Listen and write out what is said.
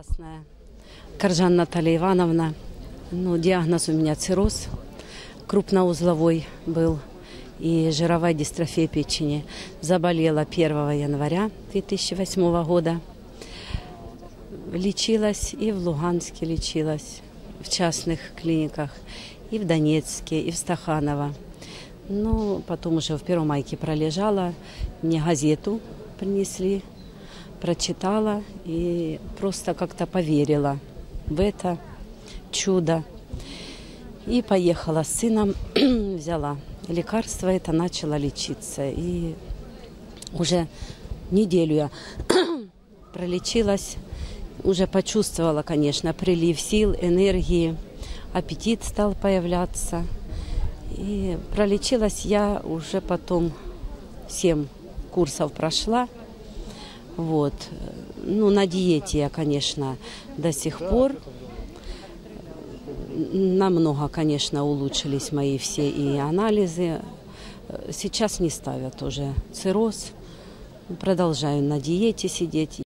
опасная. Коржан Наталья Ивановна. Ну, диагноз у меня цирроз крупноузловой был и жировая дистрофия печени. Заболела 1 января 2008 года. Лечилась и в Луганске лечилась, в частных клиниках, и в Донецке, и в Стаханово. Ну, потом уже в Первомайке пролежала, мне газету принесли, прочитала и просто как-то поверила в это чудо. И поехала с сыном, взяла лекарство, это начала лечиться. И уже неделю я пролечилась, уже почувствовала, конечно, прилив сил, энергии, аппетит стал появляться. И пролечилась я уже потом 7 курсов прошла. Вот. Ну, на диете я, конечно, до сих пор. Намного, конечно, улучшились мои все и анализы. Сейчас не ставят уже цирроз. Продолжаю на диете сидеть.